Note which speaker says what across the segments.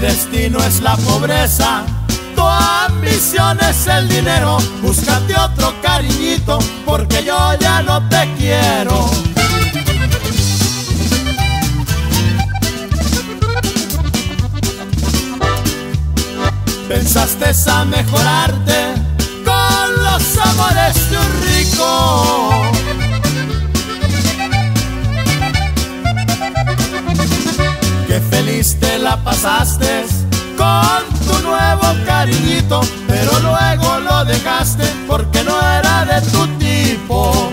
Speaker 1: destino es la pobreza, tu ambición es el dinero. Búscate otro cariñito, porque yo ya no te quiero. Pensaste a mejorarte con los amores de un rico. La pasaste con tu nuevo cariñito, pero luego lo dejaste porque no era de tu tipo.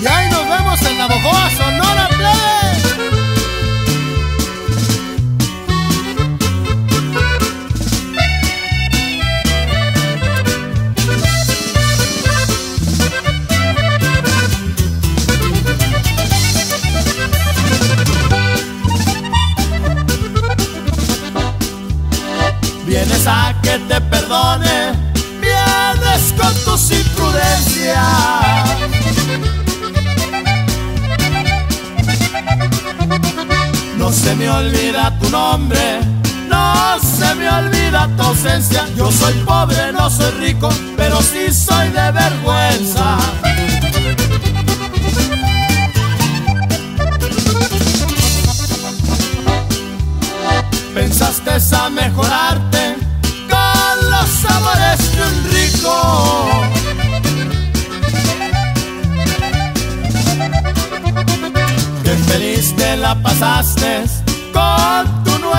Speaker 1: Y ahí nos vemos en Navojoa, Sonora Plebe. Tu ausencia. Yo soy pobre, no soy rico, pero sí soy de vergüenza. Pensaste a mejorarte con los sabores de un rico. Qué feliz te la pasaste con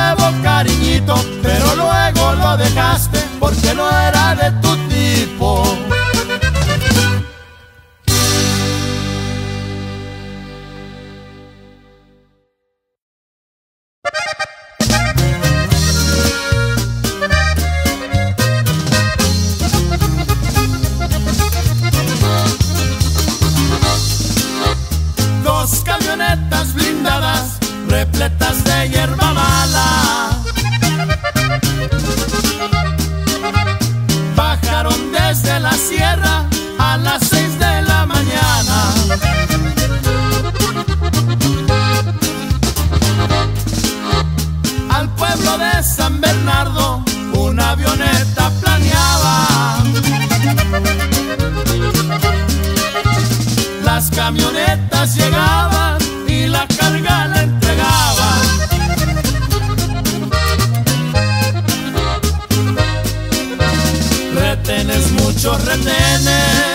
Speaker 1: nuevo cariñito, pero luego lo dejaste porque no muchos retenes,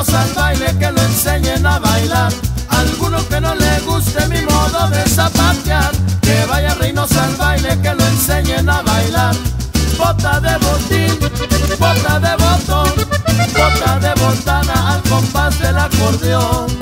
Speaker 1: niños al baile que lo enseñen a bailar. Algunos que no le guste mi modo de zapatear, que vaya reinos al baile que lo enseñen a bailar. Bota de botín, bota de botón, bota de botana al compás del acordeón.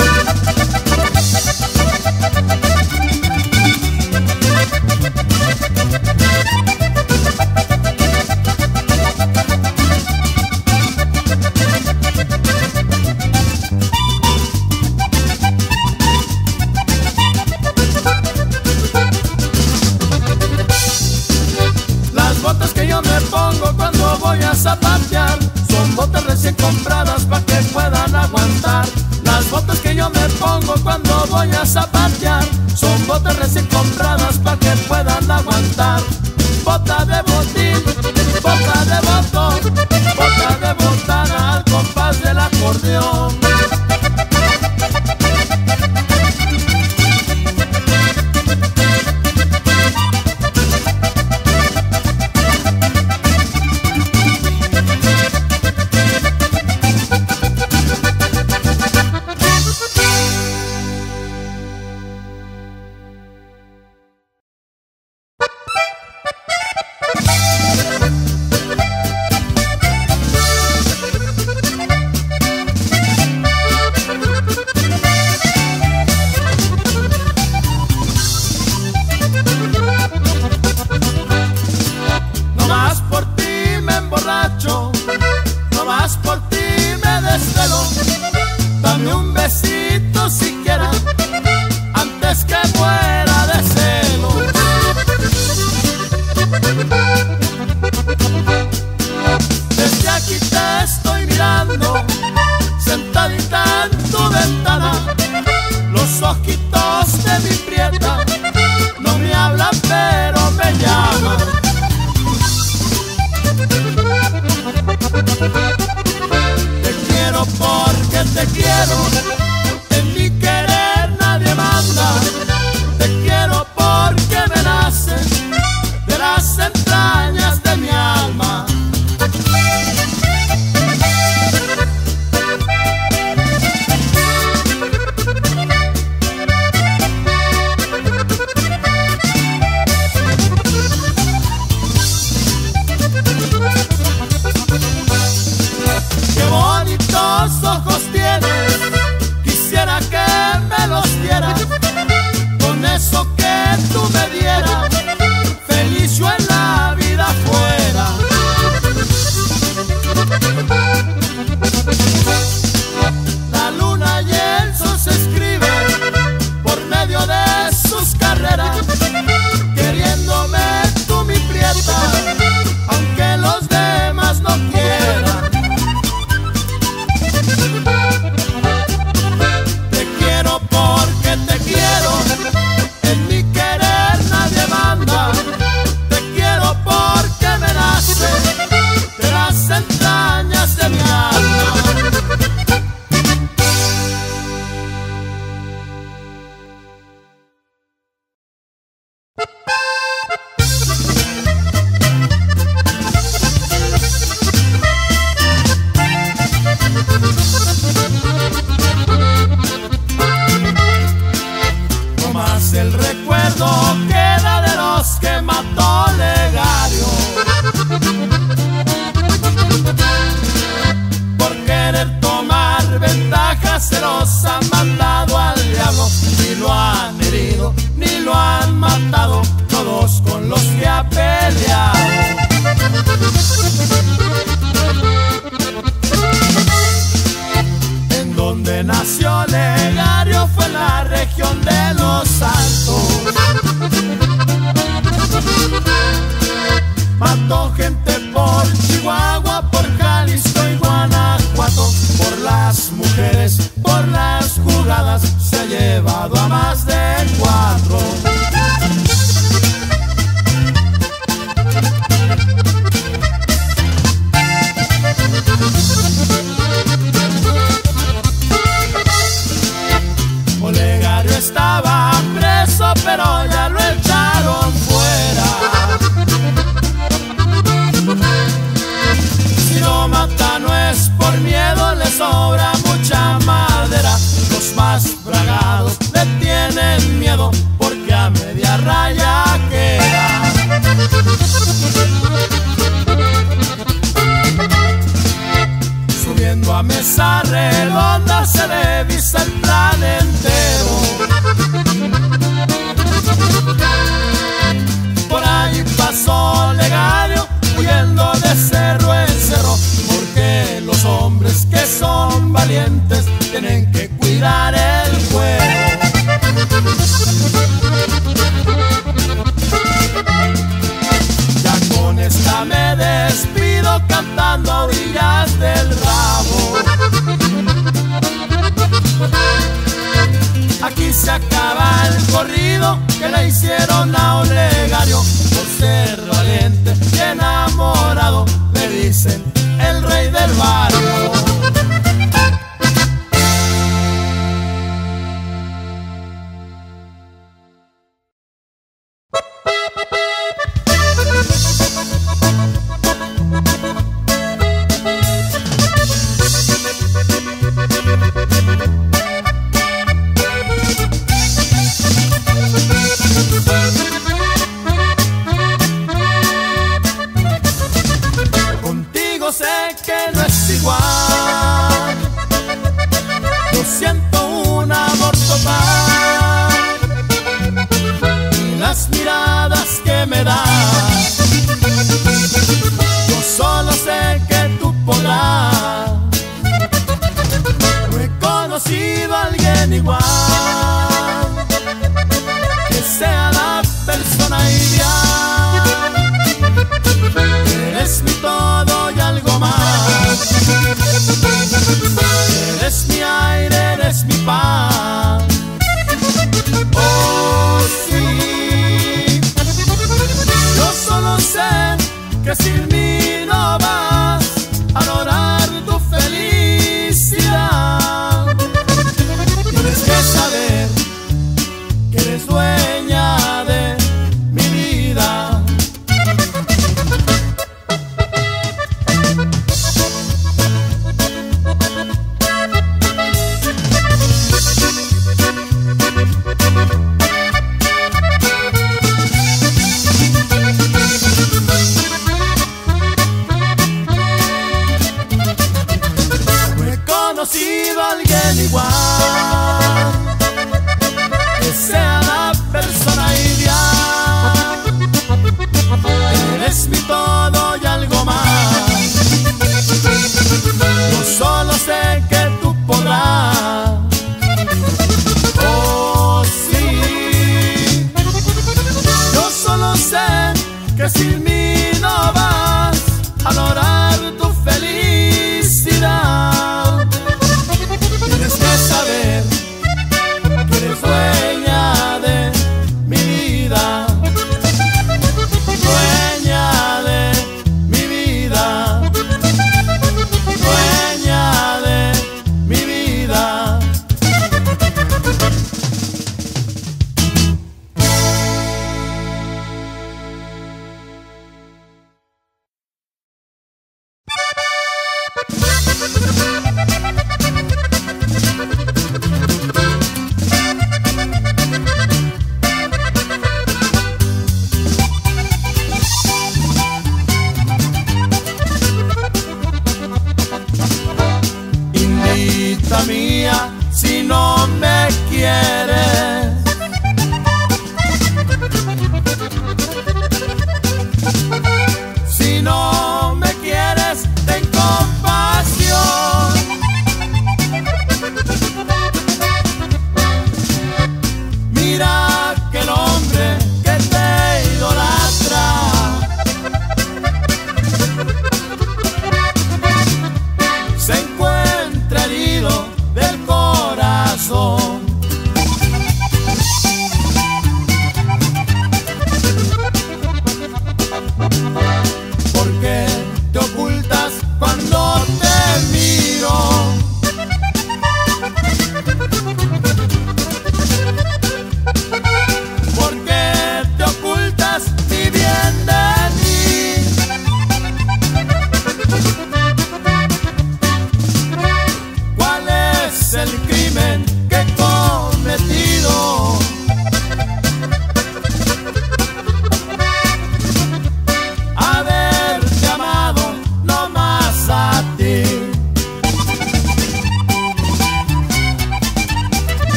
Speaker 1: всем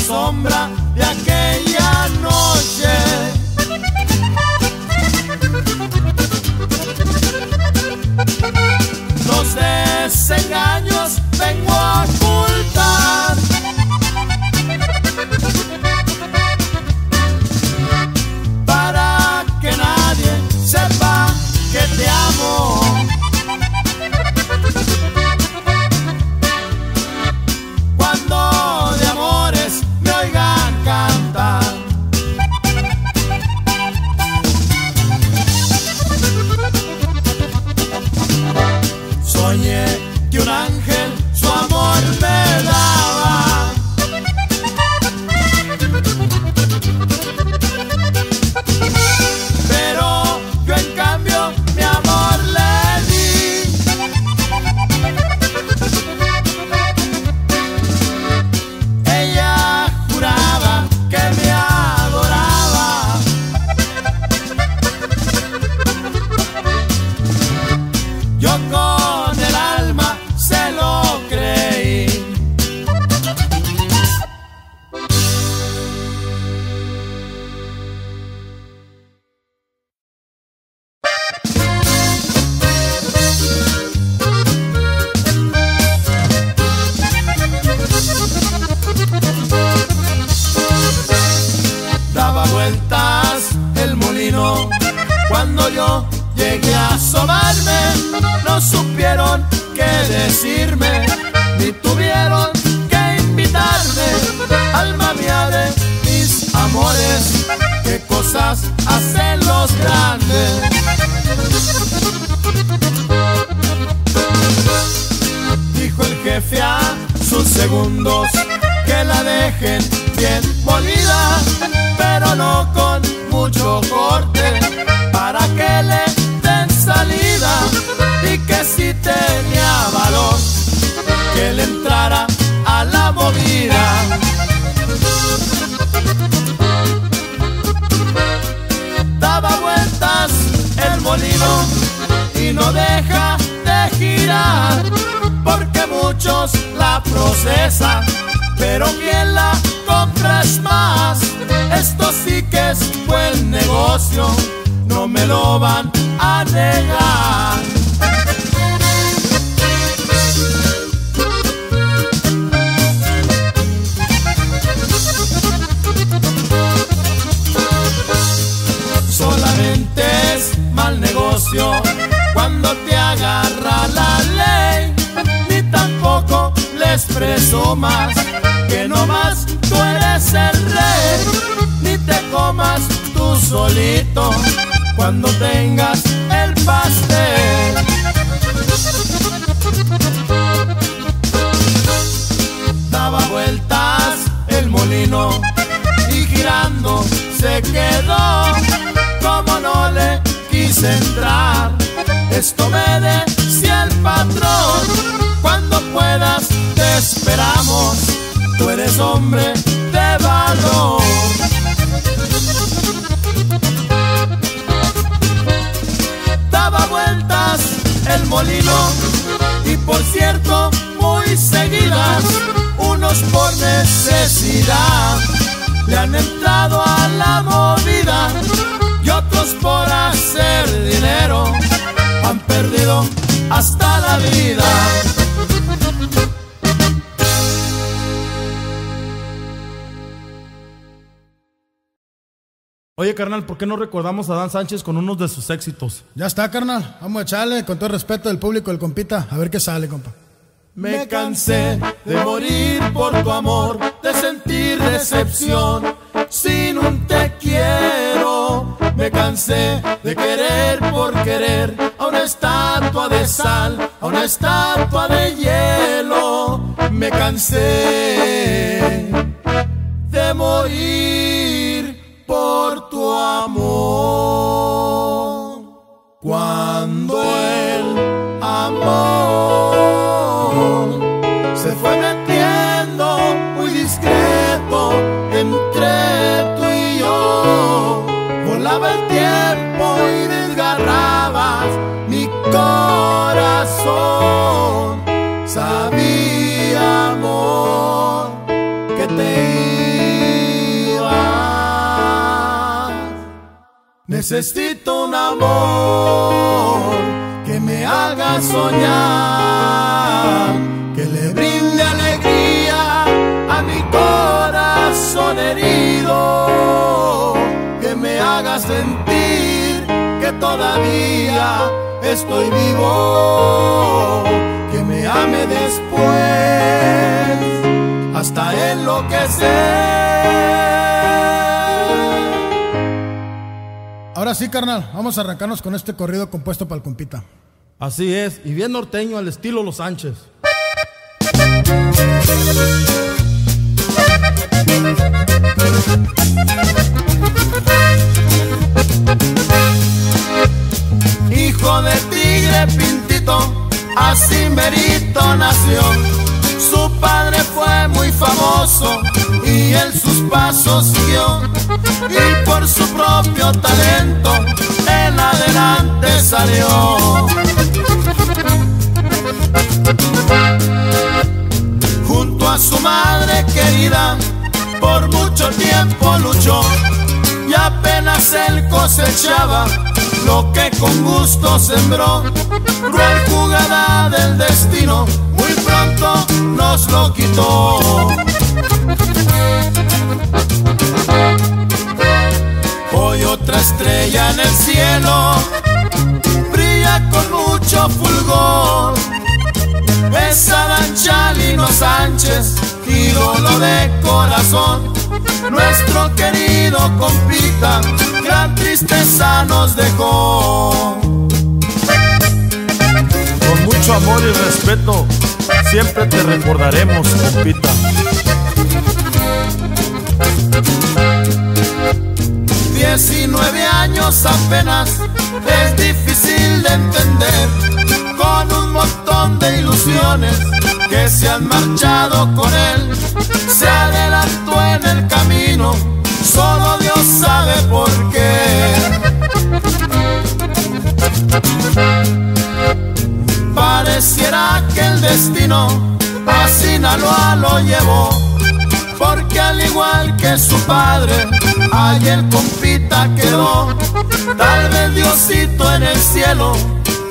Speaker 1: sombra de aquella segundos que la dejen bien molida, pero no con mucho corte, para que le den salida y que si tenía valor, que le entrara a la movida. Daba vueltas el molino y no deja de girar, muchos la procesan pero quien la compra es más. Esto sí que es buen negocio, no me lo van a negar. Solamente es mal negocio les presumas que no más tú eres el rey, ni te comas tú solito cuando tengas el pastel. Daba vueltas el molino y girando se quedó, como no le quise entrar. Esto me decía el patrón, esperamos tú eres hombre de valor. Daba vueltas el molino y por cierto muy seguidas, unos por necesidad le han entrado a la movida y otros por hacer dinero han perdido hasta la vida.
Speaker 2: Oye, carnal, ¿por qué no recordamos a Dan Sánchez con unos de sus éxitos?
Speaker 3: Ya está, carnal. Vamos a echarle con todo el respeto del público del compita. A ver qué sale, compa.
Speaker 1: Me cansé de morir por tu amor, de sentir decepción sin un te quiero. Me cansé de querer por querer a una estatua de sal, a una estatua de hielo. Me cansé de morir por tu amor. Cuando el amor Necesito un amor que me haga soñar, que le brinde alegría a mi corazón herido, que me haga sentir que todavía estoy vivo, que me ame después hasta enloquecer.
Speaker 3: Ahora sí, carnal. Vamos a arrancarnos con este corrido compuesto para el compita.
Speaker 2: Así es, y bien norteño al estilo Los Sánchez.
Speaker 1: Hijo de tigre pintito, así merito nació. Su padre fue muy famoso y él sus pasos siguió. Y por su propio talento, en adelante salió. Junto a su madre querida, por mucho tiempo luchó y apenas él cosechaba lo que con gusto sembró. Cruel jugada del destino, muy pronto nos lo quitó. Hoy otra estrella en el cielo brilla con mucho fulgor. Es Adán Chalino Sánchez, ídolo de corazón. Nuestro querido compita, gran tristeza nos dejó.
Speaker 2: Mucho amor y respeto, siempre te recordaremos, compita.
Speaker 1: 19 años apenas es difícil de entender. Con un montón de ilusiones que se han marchado con él se adelantó en el camino. Solo Dios sabe por qué pareciera que el destino a Sinaloa lo llevó porque al igual que su padre, ahí el compita quedó. Tal vez Diosito en el cielo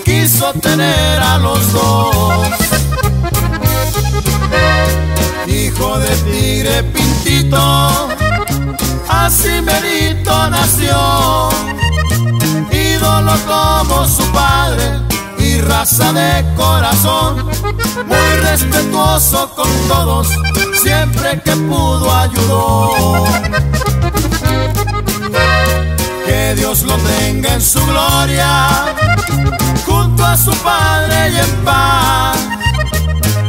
Speaker 1: quiso tener a los dos. Hijo de tigre pintito, así merito nació. Ídolo como su padre raza de corazón, muy respetuoso con todos siempre que pudo ayudó. Que Dios lo tenga en su gloria, junto a su padre y en paz.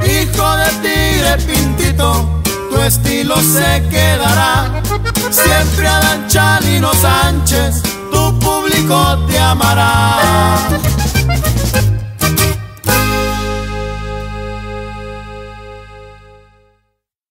Speaker 1: Hijo de tigre pintito, tu estilo se quedará. Siempre Adán Chalino Sánchez, tu público te amará.